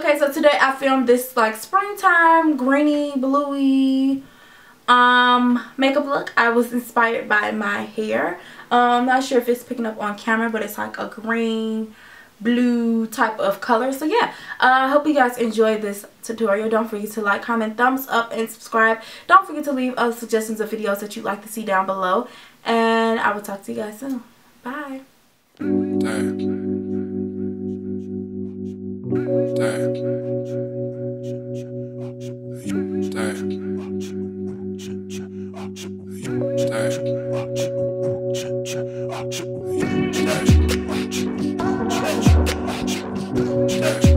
okay so today i filmed this like springtime greeny bluey um makeup look. I was inspired by my hair. Um I'm not sure if it's picking up on camera but it's like a green blue type of color. So yeah i uh, hope you guys enjoyed this tutorial. Don't forget to like comment thumbs up and subscribe. Don't forget to leave us suggestions of videos that you'd like to see down below. And i will talk to you guys soon. Bye. Damn. Stay. Stay. Stay.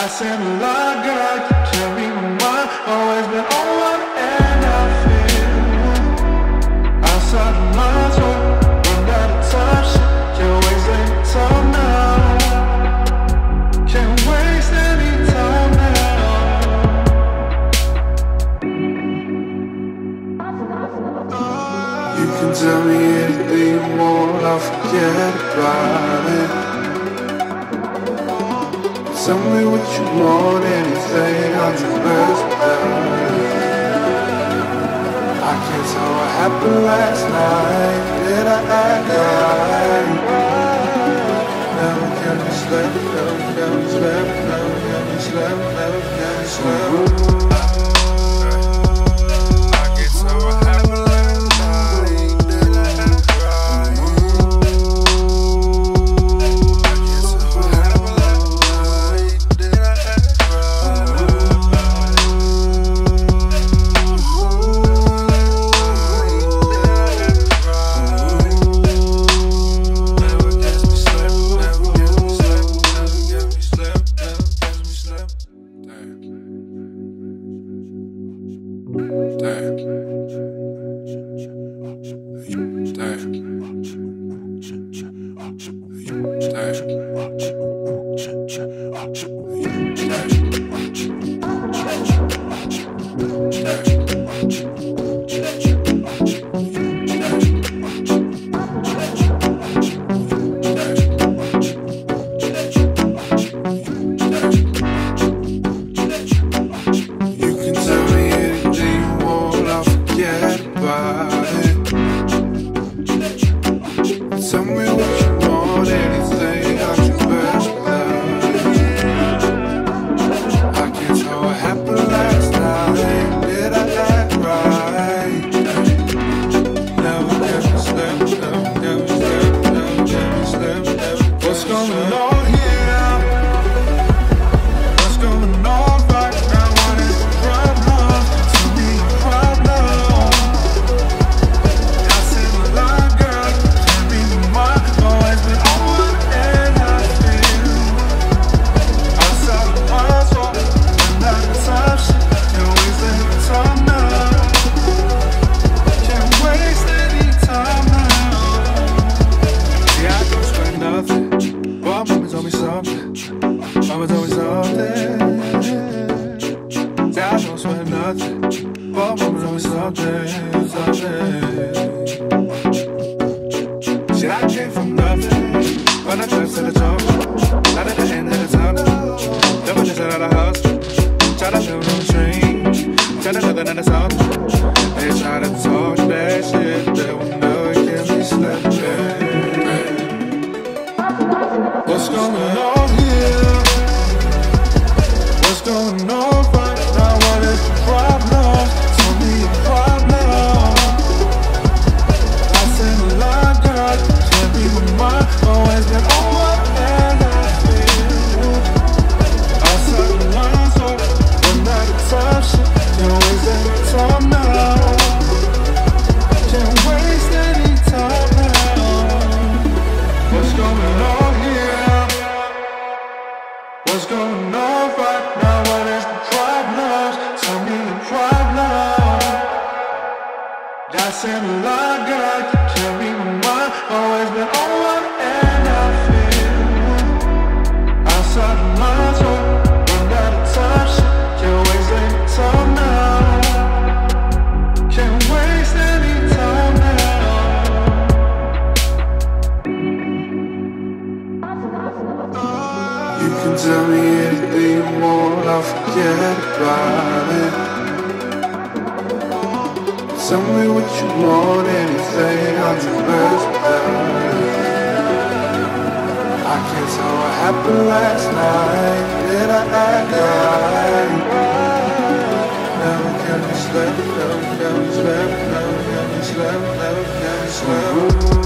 Damn. tell me anything you want, I'll forget about it. Tell me what you want, anything, I'll do best. I can't tell what happened last night. Did I act right? Never can be slept, never can be slept, never can be slept, never can be slept. I said, Lord God, Always been on one and I feel. The lines run out of time can't waste any time now. Can't waste any time now. You can tell me anything you want, I'll forget about Tell me what you want, anything I can live without I can't tell what happened last night Did I act right? Never can be slept, never can be slept, never can be slept, never can be slept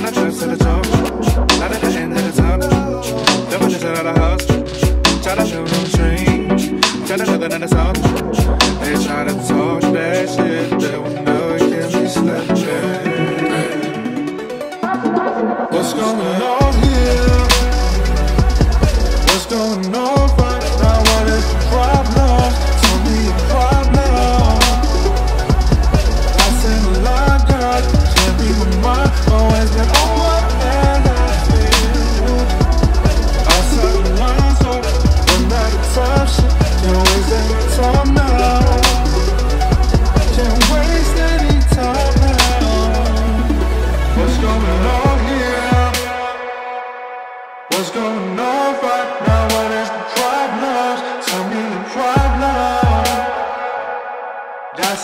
when I drive to the door. You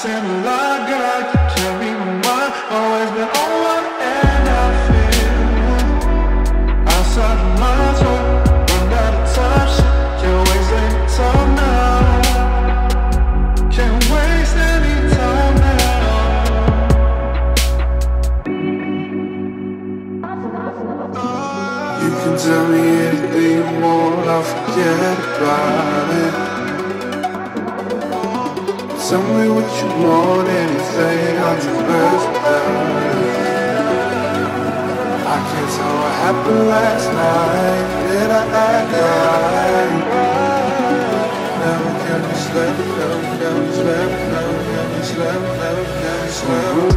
can tell me anything you want, I'll forget about it. Tell me what you want, anything, I'll do best. I can't tell what happened last night. Did I act right? Never can be slept, never can be slept, never can be slept, never can be slept.